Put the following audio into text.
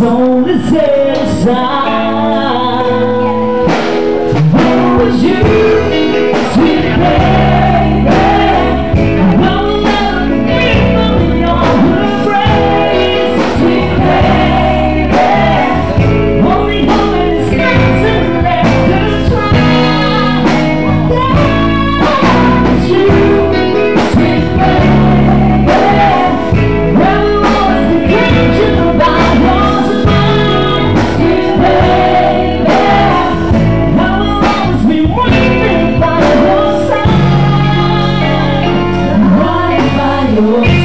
only says I you.